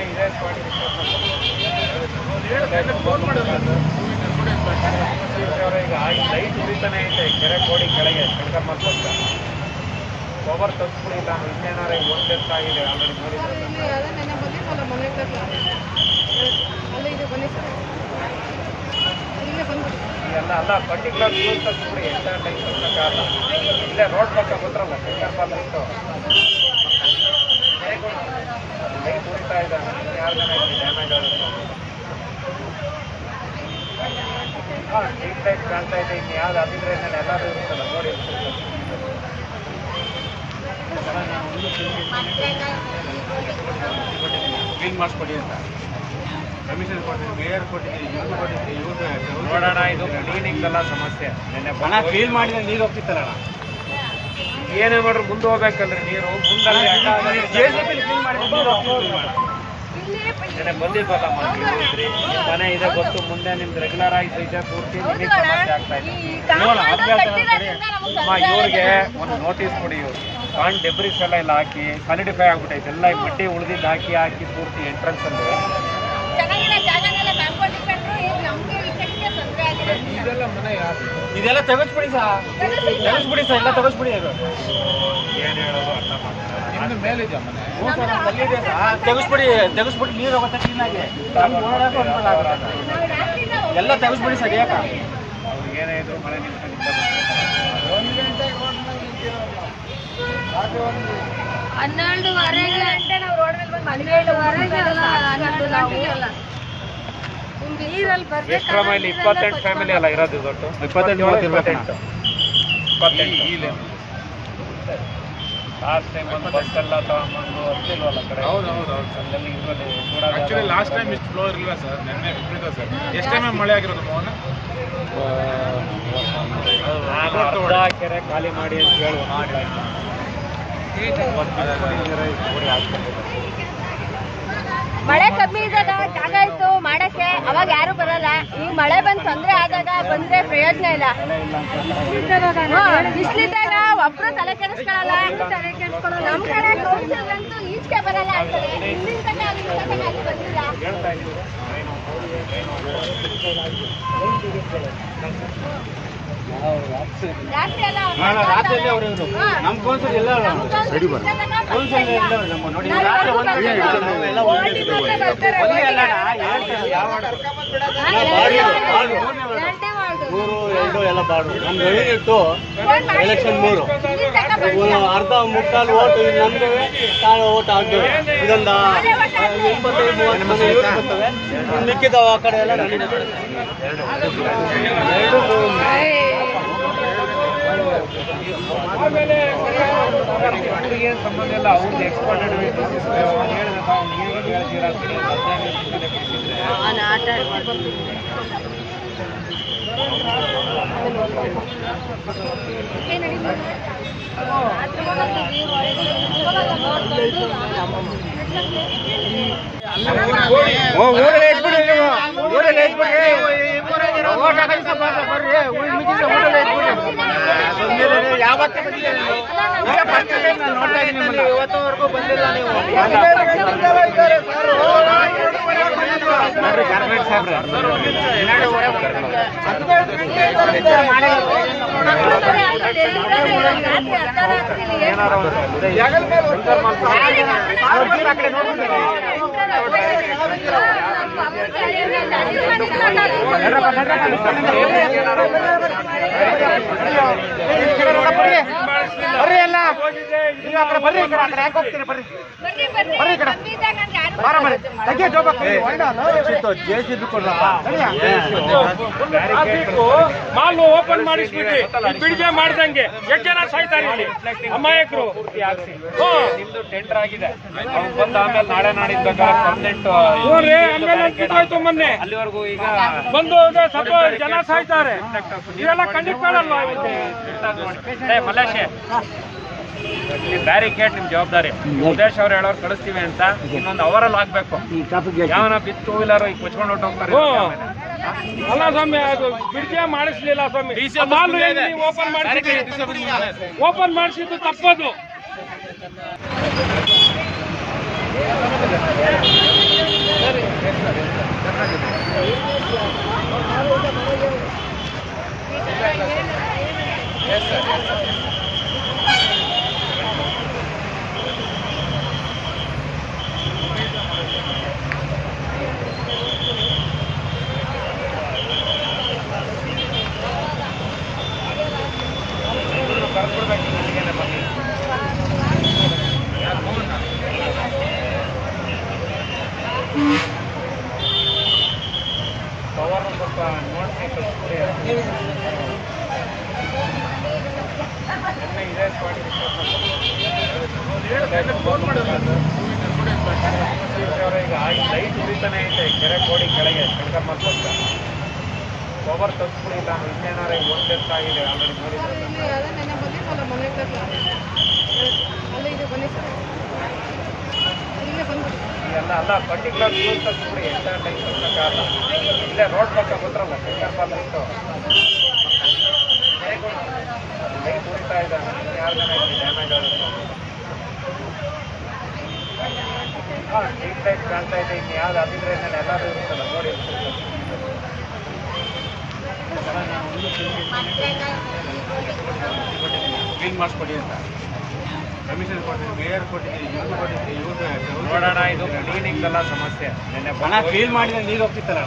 ಈಗ ಲೈಟ್ ಉರಿತಾನೆ ಐತೆ ಕೆರೆ ಕೋಡಿ ಕೆಳಗೆ ಕಡ್ಕಮ್ಮ ಪಕ್ಕ ಪವರ್ ತಪ್ಪಿಲ್ಲ ಇನ್ನೇನಾರ ಒಂದು ಆಗಿದೆ ಆಲ್ರೆಡಿ ನೋಡಿದ್ರೆ ಎಲ್ಲ ಅಲ್ಲ ಪರ್ಟಿಕ್ಯುಲರ್ ರೂಲ್ಸ್ ತಪ್ಪಿಬಿಡಿ ಎಂತ ಟೈಮ್ ಕಾರಣ ಇಲ್ಲೇ ರೋಡ್ ಪಕ್ಕ ಗೊತ್ತರಲ್ಲ ಪಾಲ್ ಇತ್ತು ಜನ ಡ್ಯಾಮೇಜ್ ಆಗುತ್ತೆ ಹಾಂ ಕಾಣ್ತಾ ಇದೆ ಇನ್ನು ಯಾವ್ದು ಅದಿದ್ರೆ ಎಲ್ಲರೂ ಇರುತ್ತಲ್ಲ ನೋಡಿ ಕ್ಲೀನ್ ಮಾಡಿಸ್ಕೊಡಿ ಅಂತ. ಕಮಿಷನ್ ಮೇಯರ್ ಇವ್ರು ಇವ್ರು ನೋಡೋಣ ಇದು ಕ್ಲೀನಿಂಗ್ ಎಲ್ಲ ಸಮಸ್ಯೆ. ನೆನ್ನೆ ಕ್ಲೀನ್ ಮಾಡಿದ್ರೆ ನೀರು ಹೋಗ್ತಿತ್ತಲ್ಲ ಏನೇ ಮಾಡ್ರು ಮುಂದೆ ಹೋಗ್ಬೇಕಂದ್ರೆ ನೀರು ಮುಂದೆ ಮಾಡಿದ್ರೆ ಬಂದಿದ್ವಲ್ಲ ಮನೆ ಇದೆ ಗೊತ್ತು ಮುಂದೆ ನಿಮ್ದು ರೆಗ್ಯುಲರ್ ಆಗಿ ಇದೆ ಪೂರ್ತಿ ನಿಮಗೆ ಸಮಸ್ಯೆ ಆಗ್ತಾ ಇದೆ. ಇವ್ರಿಗೆ ಒಂದು ನೋಟಿಸ್ ಕೊಡಿ ಇವ್ರು. ಕಾಣ್ ಡೆಬ್ರಿಸ್ ಎಲ್ಲ ಇಲ್ಲ ಹಾಕಿ ಸಾಲಿಡಿಫೈ ಆಗ್ಬಿಟ್ಟೈತೆ. ಎಲ್ಲ ಮಟ್ಟಿ ಉಳಿದಿದ್ದು ಹಾಕಿ ಹಾಕಿ ಪೂರ್ತಿ ಎಂಟ್ರೆನ್ಸ್ ಅಲ್ಲಿ. ಇದೆಲ್ಲ ಮನೆ ಯಾರು ಇದೆಲ್ಲ ತೆಗೆಸ್ಬಿಡಿ ಸಾ. ತೆಗೆಸ್ಬಿಡಿ ಸರ್ ಎಲ್ಲ ತೆಗೆಸ್ಬಿಡಿ ಅದು. ಏನು ಹೇಳೋದು ಅರ್ಥ ಮಾಡ್ತಾರೆ ಇನ್ನು ಮೇಲಿದೆ ಮನೆ ತೆಗೆಸ್ಬಿಡಿ ತೆಗೆಸ್ಬಿಟ್ಟು ನೀರು ಹೋಗುತ್ತೆ ಕ್ಲೀನಾಗಿ ಎಲ್ಲ ತೆಗೆಸ್ಬಿಡಿ ಸರ್ ಯಾಕ ಹನ್ನೆರಡು ಏನೇ ಇದ್ರು ಮಳೆ ಹನ್ನೆರಡುವರೆಗೆ ನಾವು ರೋಡ್ ಮೇಲೆ ಬಂದು ಹನ್ನೆರಡುವರೆಗೆ ಅಲ್ಲ ಹನ್ನೆರಡು ಗಂಟೆಗೆ ಅಲ್ಲ. ನೀರಲ್ಲಿ ಎಷ್ಟು ಇಪ್ಪತ್ತೆಂಟು ಫ್ಯಾಮಿಲಿ ಅಲ್ಲ ಇರೋದು ದೊಡ್ಡ. ಇಪ್ಪತ್ತೆಂಟು ಇರ್ಬೇಕಣ್ಣ. ಇಪ್ಪತ್ತೆಂಟು. ಲಾಸ್ಟ್ ಟೈಮ್ ಒಂದು ಬಸ್ ಎಲ್ಲ ತಗೊಂಬಂದು ಹತ್ತಿಲ್ವಲ್ಲ ಕಡೆ? ಹೌದು ಹೌದು ಹೌದು ಸರ್ ಅಲ್ಲಿ ಇದ್ರಲ್ಲಿ ಆಕ್ಚುಲಿ ಕೂಡೋದು ಲಾಸ್ಟ್ ಟೈಮ್ ಇಷ್ಟು ಫ್ಲೋ ಇರಲಿಲ್ಲ ಸರ್ ನಿನ್ನೆ ವಿಪರೀತ ಸರ್ ಎಷ್ಟು ಟೈಮ್ ಮಳೆ ಆಗಿರೋದು ಮೋಹನ್ ಕೆರೆ ಖಾಲಿ ಮಾಡಿ ಅಂತ ಹೇಳಿ ಮಳೆ ಕಮ್ಮಿ ಇದ್ದಾಗ ಜಾಗ ಇತ್ತು ಮಾಡಕ್ಕೆ ಅವಾಗ ಯಾರು ಬರಲ್ಲ ಈಗ ಮಳೆ ಬಂದ್ ತೊಂದ್ರೆ ಆದಾಗ ಬಂದ್ರೆ ಪ್ರಯೋಜನ ಇಲ್ಲ. ಬಿಸ್ಲಿದ್ದಾಗ ಒಬ್ರು ತಲೆ ಕೆಡಿಸ್ಕೊಳಲ್ಲ. ನಮ್ ಕಡೆ ಕೌನ್ಸಿಲ್ಗಂತೂ ಈಚೆಗೆ ಬರಲ್ಲ ತನಕ ತನಕ ಅಲ್ಲಿ ಬಂದಿಲ್ಲ. ನೋಡಿ ಮೂರು, ಎರಡು ಎಲ್ಲ ಬಾಡು ಫೋನ್ ಮಾಡ್ತೀನಿ. ಎಲೆಕ್ಷನ್ ಮೂರು. ಅರ್ಧ ಮುಕ್ಕಾಲು ಓಟು ನಮ್ಗೆ ಕಾಲು ಓಟ್ ಆಗ್ತವೆ ಇದೊಂದು ಎಂಬತ್ತೈದು, ಮೂವತ್ತು ಮಂದಿ ಮಿಕ್ಕಿದವ ಆ ಕಡೆ ಎಲ್ಲ ಸಂಬಂಧ ಹೇಳಿದ್ರೆ ನೀರಿಗೆ ಹೇಳ್ತೀರಾ ಅಂತ ಹೇಳಿ ಹದಿನೈದು ನಿಮಿಷದಲ್ಲೇ ಕೊಡ್ತಿದ್ರೆ ಓ ಊರಲ್ಲಿ ಇಟ್ಬಿಡಿ ನೀವು ಊರಲ್ಲಿ ಇಟ್ಬಿಡಿ ಓಟ್ ಹಾಕಿ ಸ್ವಲ್ಪ ಬರ್ರಿ ಊರಿಗೆ ಮಿಕ್ಕಿದ್ರೆ ಊರಲ್ಲಿ ಇಟ್ಬಿಡಿ ಯಾವತ್ತೂ ಬಂದಿಲ್ಲ ನೀವು ಈಗ first time ನಾನು ನೋಡ್ತಾ ಇದ್ದೀನಿ ನಿಮ್ಮನ್ನ ಇವತ್ತುವರೆಗೂ ಬಂದಿಲ್ಲ ನೀವು ನೋಡ್ರಿ ಕಾರ್ಪೊರೇಟ್ ಸಾಹೇಬ್ರೆ ಹನ್ನೆರಡುವರೆ ಏನಾರ ಬರ್ರಿ ಎಲ್ಲ ನೀವು ಆ ಕಡೆ ಬರ್ರಿ ಈ ಕಡೆ ಆ ಕಡೆ. ಯಾಕೆ ಹೋಗ್ತೀರಿ? ಬರ್ರಿ. ಬರ್ರಿ ಈ ಕಡೆ. ಬಾರ ಜೋಬ ಮಾಲ್ ಓಪನ್ ಮಾಡಿಸ್ಬಿಟ್ಟು. ಬಿಡಿಗೆ ಮಾಡ್ದಂಗೆ. ಎಷ್ಟು ಜನ ಸಾಯ್ತಾರೆ ಇಲ್ಲಿ. ಅಮಾಯಕರು. ನಿಮ್ದು ಟೆಂಡರ್ ಆಗಿದೆ. ಬಂದು ಆಮೇಲೆ ನಾಳೆ ನಾಡಿದ್ದು ಬೇಕಾದ್ರೆ ಪರ್ಮನೆಂಟ್ ಮೊನ್ನೆ. ಅಲ್ಲಿವರೆಗೂ ಈಗ ಬಂದು ಸ್ವಲ್ಪ ಜನ ಸಾಯ್ತಾರೆ. ಇದೆಲ್ಲ ಖಂಡಿತ ಮಲ್ಲೇಶೆ. ಇಲ್ಲಿ ಬ್ಯಾರಿಕೇಡ್ ನಿಮ್ ಜವಾಬ್ದಾರಿ. ಉದೇಶ್ ಅವ್ರು ಹೇಳೋರು ಕಳಿಸ್ತೀವಿ ಅಂತ ಇನ್ನೊಂದು ಅವರಲ್ಲಿ ಆಗ್ಬೇಕು. ಯಾವನ ಬಿತ್ತು ಟೂ ವೀಲರ್ ಈಗ ಕೊಚ್ಕೊಂಡು ಹೊಟ್ಟೋಗ್ತಾರೆ ಅಲ್ಲ ಸ್ವಾಮಿ ಅದು ಬಿಡ್ಜೆ ಮಾಡಿಸ್ಲಿಲ್ಲ ಸ್ವಾಮಿ. ಓಪನ್ ಮಾಡಿಸಿದ್ರಿ? ಓಪನ್ ಮಾಡಿಸಿದ್ದು ತಪ್ಪದು ಪವರ್ ಸ್ವಲ್ಪ ನೋಡ್ಸಿ ಕಳ್ಸ್ಕೊಡಿ. ಎಲ್ಲ ಇದೇ ಸ್ಪಾಟ್ ಈಗ ಉರಿತಾನೆ ಐತೆ, ಕೆರೆ ಕೋಡಿ ಕೆಳಗೆ ಕಳ್ಕಮ್ಮ ಪಕ್ಕ ಪವರ್ ನಾನು ಇನ್ನೇನಾರ ಒಂದು ಆಗಿದೆ ಆಲ್ರೆಡಿ ನೋಡಿದ್ರೆ. ಎಲ್ಲ ಅಲ್ಲ ಪರ್ಟಿಕ್ಯುಲರ್ ರೂಲ್ ತಗ್ಸ್ಬಿಡಿ ಎಂತ ಟೈಮ್ ಕಾರಣ. ಇಲ್ಲೇ ರೋಡ್ ಪಕ್ಕ ಗೊತ್ತರಲ್ಲ ಶಂಕರ್ ಪಾಲ್ ಇತ್ತು ಲೈಟ್ ಉರಿತಾ ಇದೆ ಯಾರು ಜನ ಡ್ಯಾಮೇಜ್ ಆಗುತ್ತೆ ಹಾಂ ಟೈಪ್ ಕಾಣ್ತಾ ಇದೆ ಇನ್ನು ಯಾವ್ದು ಅದಿದ್ರೆ ಎಲ್ಲರೂ ಇರುತ್ತಲ್ಲ ನೋಡಿ. ಕ್ಲೀನ್ ಮಾಡಿಸ್ಕೊಡಿ ಅಂತ. ಕಮಿಷನ್ ಮೇಯರ್ ಕೊಟ್ಟಿದ್ದೀವಿ ಇವ್ರು ಕೊಟ್ಟಿದ್ದೀನಿ ಇವ್ರು ನೋಡೋಣ ಇದು ಕ್ಲೀನಿಂಗ್ ಎಲ್ಲ ಸಮಸ್ಯೆ. ನೆನ್ನೆ ಕ್ಲೀನ್ ಮಾಡಿದ್ರೆ ನೀರು ಹೋಗ್ತಿತ್ತಲ್ಲ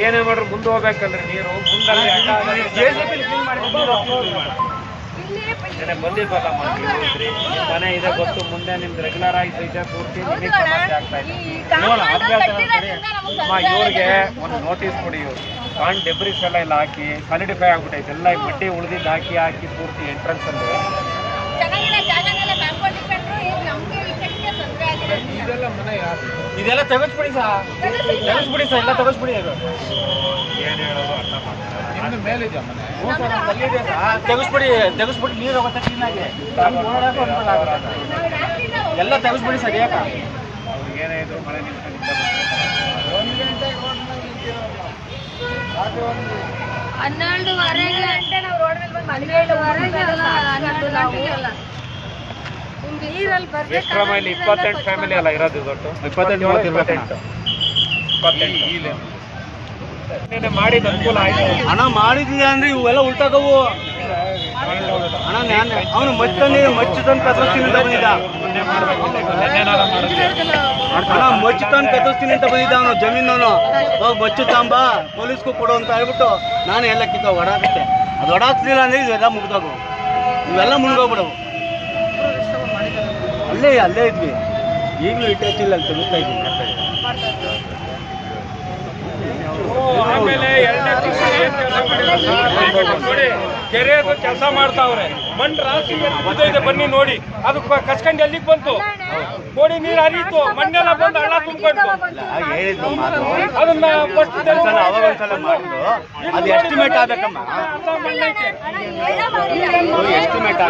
ಏನೇ ಮಾಡ್ರು ಮುಂದೆ ಹೋಗ್ಬೇಕಂದ್ರೆ ನೀರು? ಮುಂದೆ ಜೆ ಸಿ ಬಿ ಕ್ಲೀನ್ ಮಾಡಿದ್ರೆ ನೆನ್ನೆ ಬಂದಿದ್ವಲ್ಲ ಮಂತ್ರಿ ಮನೆ ಇದೆ ಗೊತ್ತು. ಮುಂದೆ ನಿಮ್ದು ರೆಗ್ಯುಲರ್ ಆಗಿ ಇದೆ ಪೂರ್ತಿ ನಿಮಗೆ ಸಮಸ್ಯೆ ಆಗ್ತಾ ಇದೆ. ಅಮ್ಮ ಇವ್ರಿಗೆ ಒಂದು ನೋಟಿಸ್ ಕೊಡಿ ಇವ್ರು. ಕಾಣ್ ಡೆಬ್ರಿಸ್ ಎಲ್ಲ ಇಲ್ಲ ಹಾಕಿ ಸಾಲಿಡಿಫೈ ಆಗ್ಬಿಟ್ಟೈತೆ ಎಲ್ಲ ಮಡ್ಡಿ ಉಳಿದಿದ್ದು ಹಾಕಿ ಹಾಕಿ ಪೂರ್ತಿ ಎಂಟ್ರೆನ್ಸ್ ಅಲ್ಲಿ. ಇದೆಲ್ಲ ಮನೆ ಯಾರು ಇದೆಲ್ಲ ತೆಗೆಸ್ಬಿಡಿ ಸಾ. ತೆಗೆಸ್ಬಿಡಿ ಸರ್ ಎಲ್ಲ ತೆಗೆಸ್ಬಿಡಿ ಅದು. ಏನು ಹೇಳೋದು ಅರ್ಥ ಮಾಡ್ತಾರೆ ಮೇಲಿದೆ ಮನೆ ತೆಗೆಸ್ಬಿಡಿ ತೆಗೆಸ್ಬಿಟ್ಟು ನೀರು ಹೋಗುತ್ತೆ ಕ್ಲೀನಾಗಿ ನಮ್ಗೆ ಓಡಾಡಕ್ಕೆ ಅನುಕೂಲ ಆಗುತ್ತೆ. ಎಲ್ಲ ತೆಗೆಸ್ಬಿಡಿ ಸರ್ ಯಾಕ ಹನ್ನೆರಡು ವಾರ ಇದ್ರು ಮಳೆ ನಿಂತ್ಕೊಂಡು ಹನ್ನೆರಡುವರೆಗೆ ಗಂಟೆ ನಾವು ರೋಡ್ ಮೇಲೆ ಬಂದು ಹನ್ನೆರಡುವರೆಗೆ ಅಲ್ಲ ಹನ್ನೆರಡು ಗಂಟೆಗೆಲ್ಲ ನೀರಲ್ಲಿ ಇಪ್ಪತ್ತೆಂಟು ಫ್ಯಾಮಿಲಿ ಅಲ್ಲ ಇರೋದು ದೊಡ್ಡ. ಇಪ್ಪತ್ತೆಂಟು ಮೂವತ್ತು ಇರ್ಬೇಕಣ್ಣ. ಇಪ್ಪತ್ತೆಂಟು. ನೆನ್ನೆ ಮಾಡಿದ ಅನುಕೂಲ ಆಯ್ತು. ಹಣ ಮಾಡಿದ್ವಿ ಅಂದ್ರೆ ಇವೆಲ್ಲ ಉಲ್ಟಾಗವು ಅಣ್ಣ ನಾನು ಅವನು ಮಚ್ಚಂದು ಮಚ್ಚು ತಂದು ಕತ್ತರಿಸ್ತೀನಿ ಅಂತ ಬಂದಿದ್ದ. ನೆನ್ನೆನಾರ ಮಾಡಿದ್ವಿ ಹಣ ಮಚ್ಚು ತಂದು ಕತ್ತರಿಸ್ತೀನಿ ಅಂತ ಬಂದಿದ್ದ ಅವನು ಜಮೀನವನು. ಹೋಗಿ ಮಚ್ಚು ತಾಂಬ ಪೊಲೀಸ್ಗೂ ಕೊಡು ಅಂತ ಹೇಳ್ಬಿಟ್ಟು ನಾನು ಎಲ್ಲ ಕಿತ್ತ ಹೊಡಾಕತ್ತೆ ಅದು ಹೊಡಾಕ್ಲಿಲ್ಲ ಅಂದ್ರೆ ಇವೆಲ್ಲ ಮುಗ್ದೋಗು ಇವೆಲ್ಲ ಮುಳುಗೋಗ್ಬಿಡವು ಅಲ್ಲೇ ಅಲ್ಲೇ ಇದ್ವಿ. ಈಗಲೂ ಇಟ್ಟಿಲ್ಲ ಅಂತ ತೆಗಿಸ್ತಾ ಇದ್ದೀನಿ ಆಮೇಲೆ ಎರಡನೇ ನೋಡಿ. ಕೆರೆಯದು ಕೆಲಸ ಮಾಡ್ತಾವ್ರೆ ಮಣ್ಣು ರಾಶಿ ಎಷ್ಟು ಇದೆ ಬನ್ನಿ ನೋಡಿ ಅದು ಕಸ್ಕೊಂಡು ಎಲ್ಲಿಗೆ ಬಂತು ಕೋಡಿ ನೀರು ಹರಿಯಿತು ಮಣ್ಣೆಲ್ಲ ಬಂದು ಹಳ್ಳ ತುಂಬಿಕೊಂಡು ಅದನ್ನ ಫಸ್ಟ್ ಒಂದ್ಸಲ ಮಾಡಿದ್ರು ಅದು ಎಸ್ಟಿಮೇಟ್ ಆಗ್ಬೇಕಮ್ಮ ಎಸ್ಟಿಮೇಟ್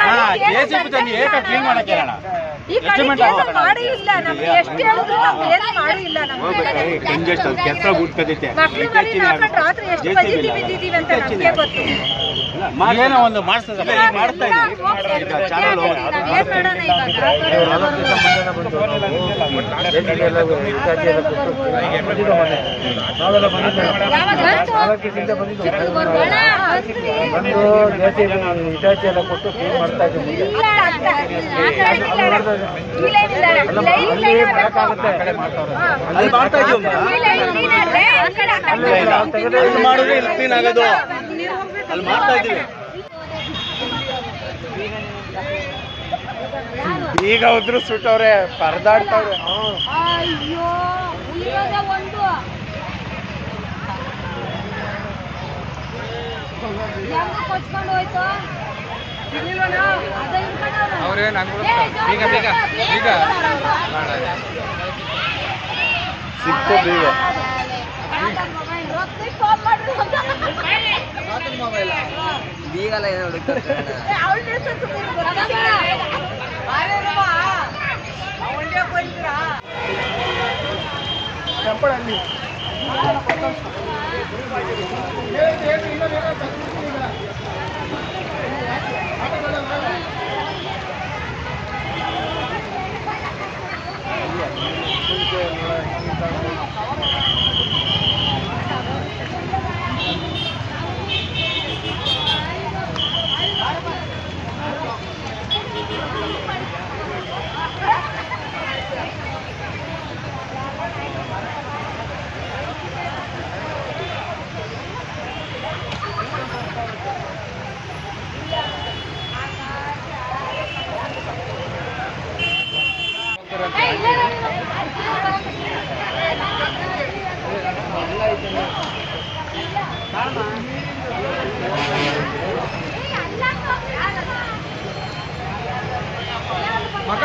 ಹಾ ಜೆ ತಂದು ಏಕ ಕ್ಲೀನ್ ಮಾಡಕ್ಕೆ ಹೇಳೋಣ ಈ ಕಡೆ ಮಾಡಿ ಇಲ್ಲ ನಮ್ಗೆ. ಎಷ್ಟು ಹೇಳಿದ್ರು ನಮ್ಗೆ ಏನು ಮಾಡಿ ಇಲ್ಲ ನಮ್ಗೆ. ಮಕ್ಳು ರಾತ್ರಿ ಎಷ್ಟು ಬಿದ್ದಿದ್ದೀವಿ ಅಂತ ನಮಗೆ ಗೊತ್ತು. ಏನೋ ಒಂದು ಮಾಡಿಸ್ತದೆ ಮಾಡ್ತಾ ಇದ್ದೀವಿ ಈಗ ಚಾನಲ್ ಏನ್ ಮಾಡೋಣ ಇವಾಗ ಅಲ್ಲಿ ಮಾಡ್ತಾ ಇದ್ದೀವಿ ಮಾಡಿದ್ರೆ ಇಲ್ಲಿ ಕ್ಲೀನ್ ಆಗೋದು ಅಲ್ಲಿ ಮಾಡ್ತಾ ಇದೀವಿ ಈಗ ಹೋದ್ರು ಸುಟ್ಟವ್ರೆ ಪರದಾಡ್ತವ್ರೆ ಅಯ್ಯೋ ಒಂದು. ಕೊಚ್ಕೊಂಡು ಹೋಯ್ತು. ಬೀಗ, ಬೀಗ, ಬೀಗ. ಸಿಕ್ತು ಬೀಗ. ಚಂಪಳಲ್ಲಿ ಮಗ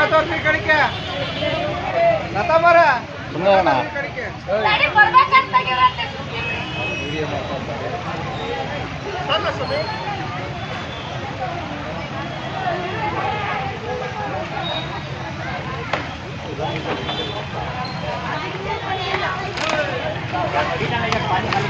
ತೋರ್ಸಿ ಕಡಿಕೆ ಲತಾ ಮರ ಕಡಿಕೆ ಗಾಡಿನ